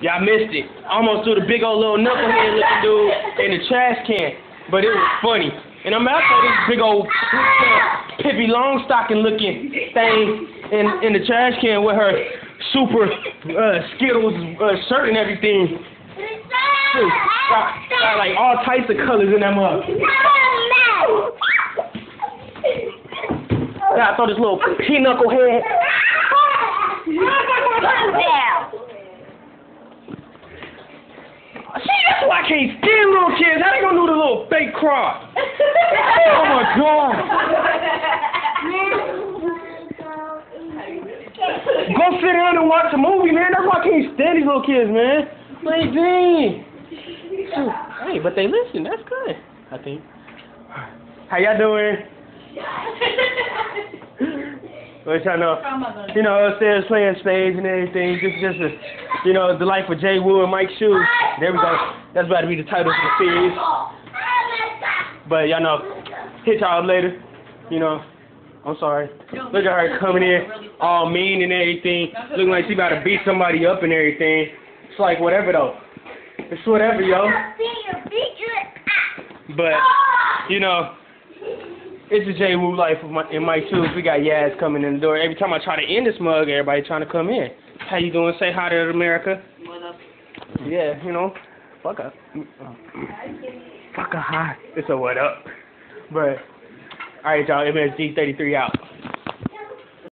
Y'all missed it. I almost threw the big old little knucklehead looking dude in the trash can, but it was funny. And I'm out there, this big old Pippi Longstocking looking thing in in the trash can with her super uh, Skittles uh, shirt and everything. Got, got like all types of colors in that mug. Yeah, I thought this little pinochle head. See, that's why I can't stand little kids. How they gonna do the little fake cry? Oh my god. Go sit down and watch a movie, man. That's why I can't stand these little kids, man. Like, dang. Hey, but they listen. That's good. I think. How y'all doing? What y'all know? You know, upstairs playing spades and everything. Just, just, a, you know, the life of Jay Wu and Mike Shoes. There we go. That's about to be the title of the series. But y'all know, hit y'all up later. You know, I'm sorry. Look at her coming in, all mean and everything, looking like she about to beat somebody up and everything. It's like whatever though. It's whatever, yo. But you know, it's the J Wu life of my, in my shoes. We got Yaz coming in the door. Every time I try to end this mug, everybody trying to come in. How you doing? Say hi to America. What up? Yeah, you know, fuck up. Fuck a hi. It's a what up. But, alright, y'all, MSG33 out.